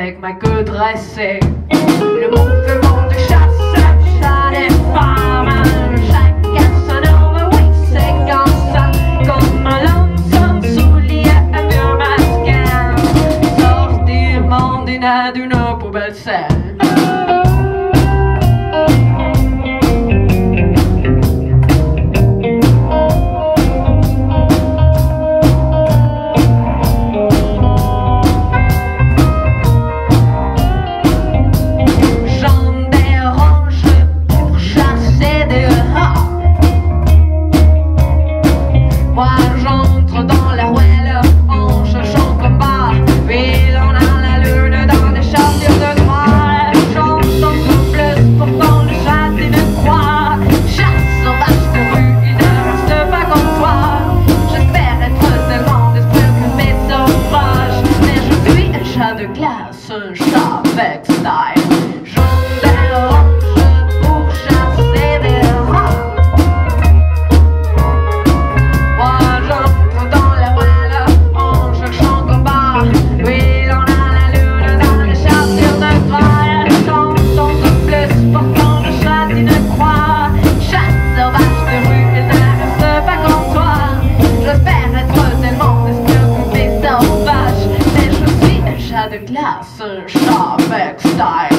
avec ma queue dressée. Le monde veut monde chasse, chat et femme. Chacun son homme, oui, c'est comme ça. Comme un homme sans souliers à pur masquin. Sortir mon d'une poubelle sale. hade glasen, sharp växlar That's a sharp X style.